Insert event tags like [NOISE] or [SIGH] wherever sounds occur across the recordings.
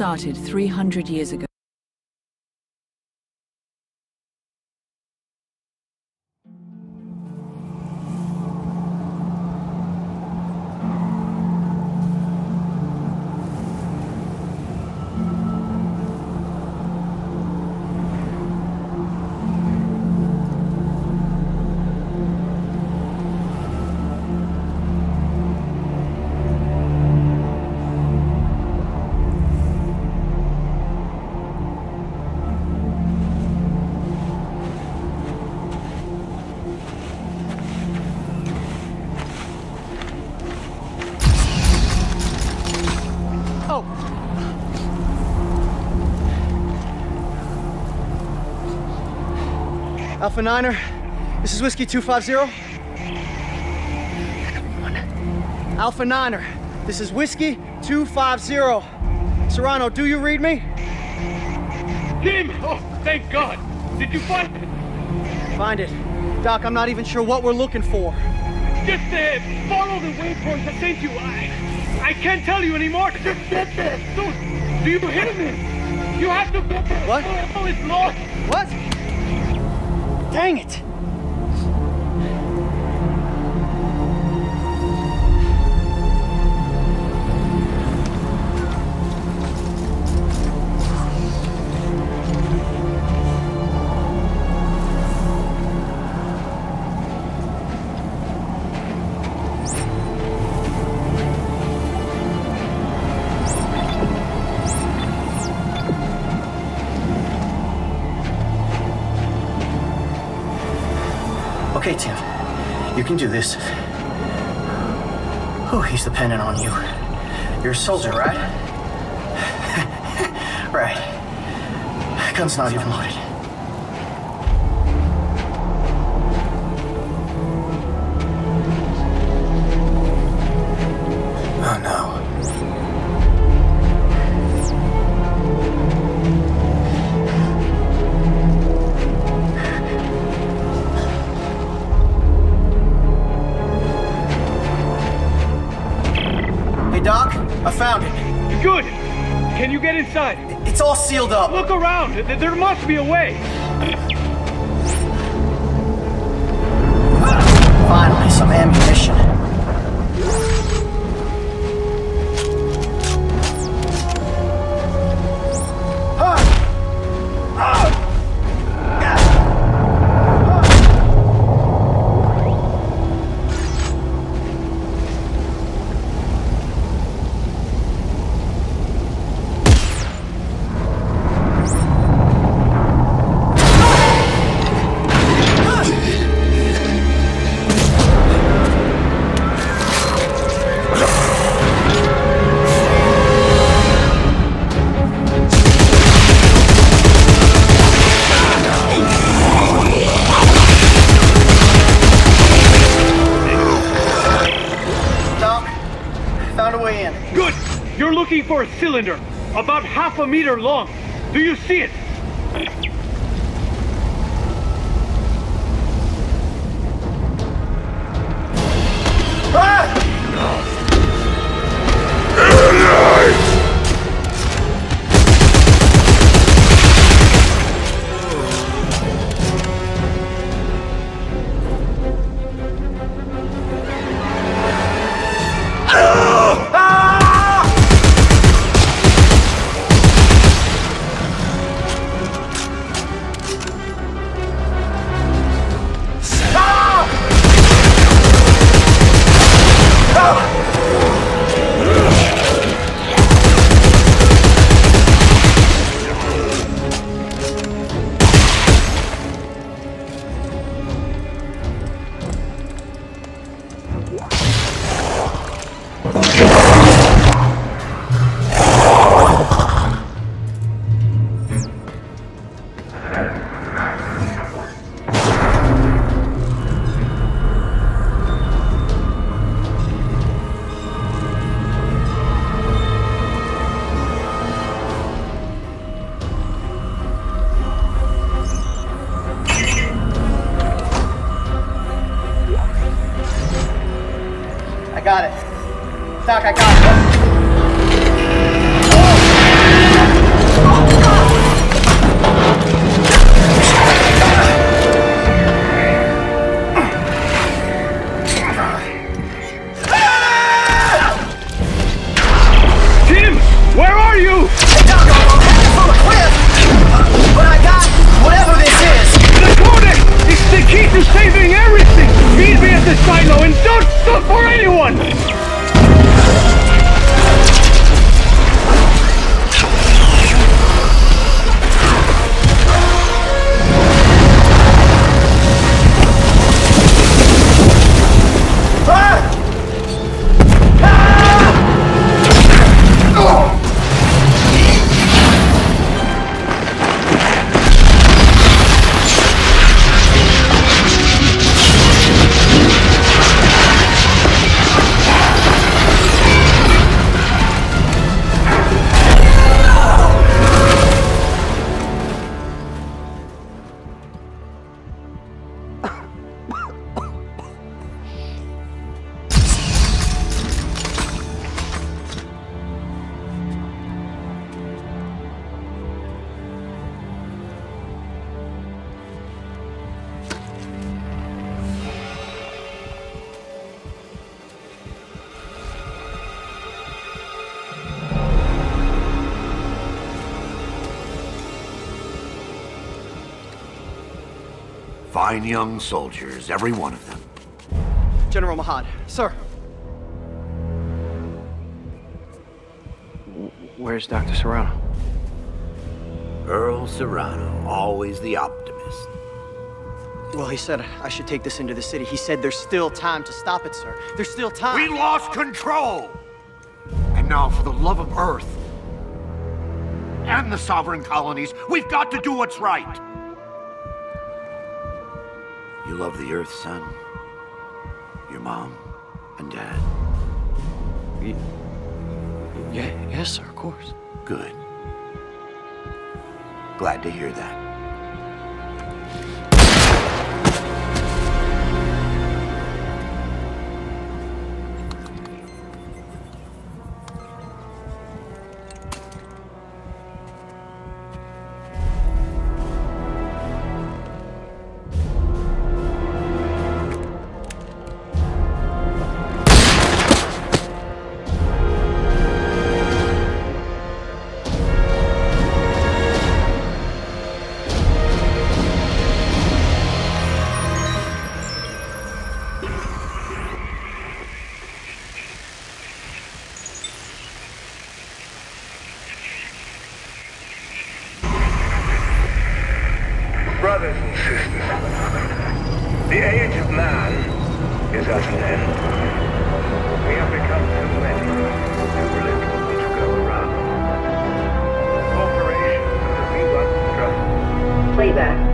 Started 300 years ago. Alpha Niner, this is Whiskey 250. Come on. Alpha Niner, this is Whiskey 250. Serrano, do you read me? Jim! Oh, thank God! Did you find it? Find it. Doc, I'm not even sure what we're looking for. Just uh, follow the waypoint I sent you. I, I can't tell you anymore. Just get there. Dude, do you hear me? You have to get there. What? Oh, it's lost. What? Dang it! Okay, Tim. You can do this. Oh, he's dependent on you. You're a soldier, right? [LAUGHS] right. Gun's not even loaded. Good. Can you get inside? It's all sealed up. Look around. There must be a way. Finally, some ammunition. For a cylinder about half a meter long. Do you see it? Fine young soldiers, every one of them. General Mahad, sir. Where's Dr. Serrano? Earl Serrano, always the optimist. Well, he said I should take this into the city. He said there's still time to stop it, sir. There's still time. We lost control! And now, for the love of Earth and the sovereign colonies, we've got to do what's right. Love the Earth, son? Your mom and dad? Yeah, yes, sir, of course. Good. Glad to hear that.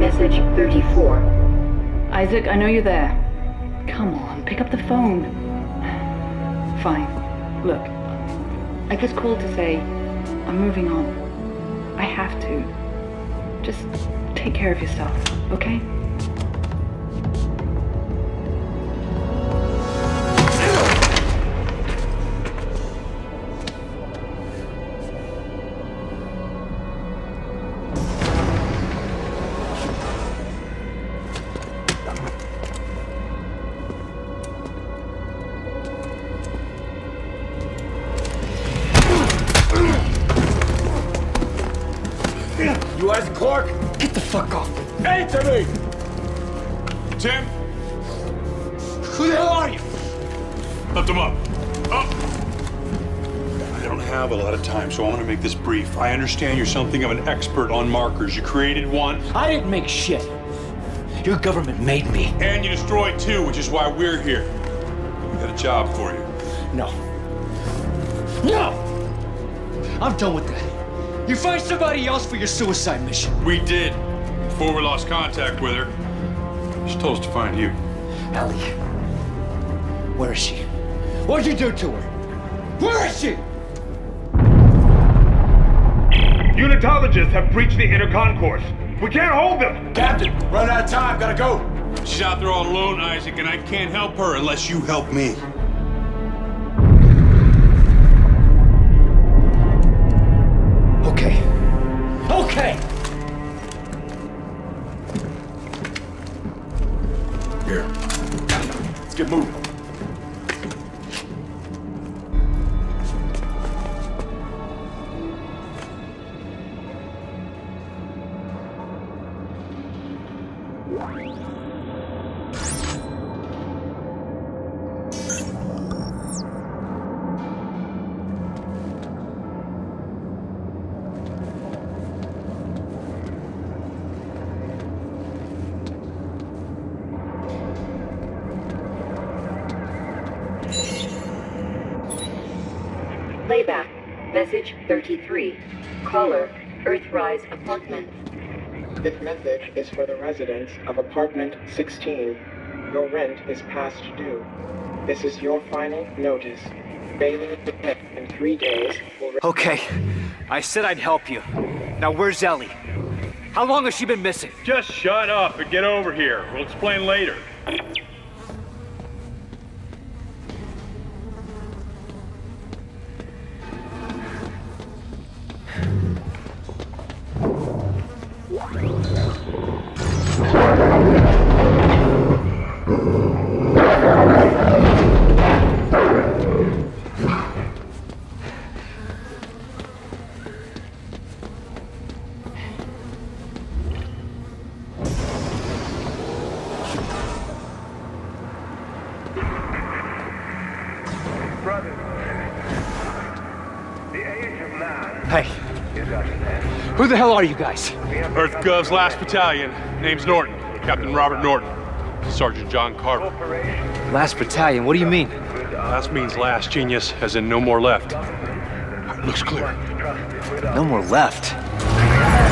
Message 34. Isaac, I know you're there. Come on, pick up the phone. Fine. Look, I just called to say I'm moving on. I have to. Just take care of yourself, okay? Have a lot of time, so I want to make this brief. I understand you're something of an expert on markers. You created one, I didn't make shit. Your government made me. and you destroyed two, which is why we're here. We got a job for you. No. No! I'm done with that. You find somebody else for your suicide mission. We did. Before we lost contact with her, she told us to find you. Ellie. Where is she? What'd you do to her? Where is she? Unitologists have breached the inner concourse. We can't hold them! Captain, run out of time, gotta go. She's out there all alone, Isaac, and I can't help her unless you help me. Okay. Okay! Here. Let's get moving. Message 33. Caller, Earthrise Apartment. This message is for the residents of apartment 16. Your rent is past due. This is your final notice. Failing to pay in three days will... Okay, I said I'd help you. Now where's Ellie? How long has she been missing? Just shut up and get over here. We'll explain later. Who the hell are you guys? Earth Gov's last battalion. Name's Norton. Captain Robert Norton. Sergeant John Carver. Last battalion, what do you mean? Last means last, genius, as in no more left. Looks clear. No more left.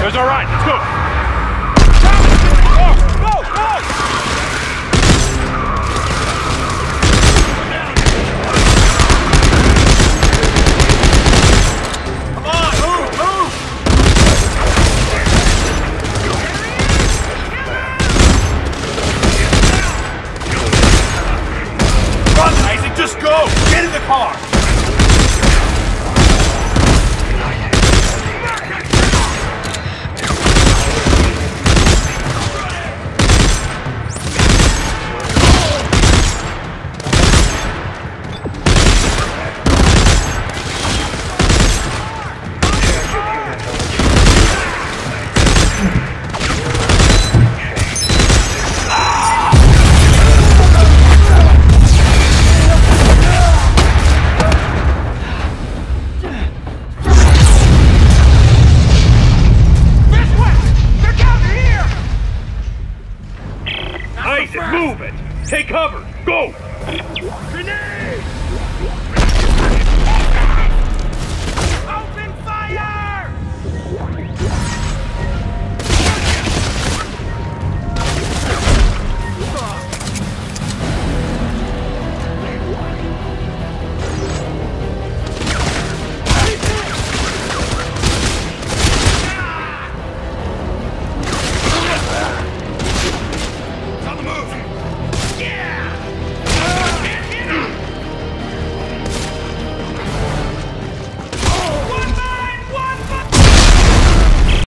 There's our right. Let's go. Just go! Get in the car!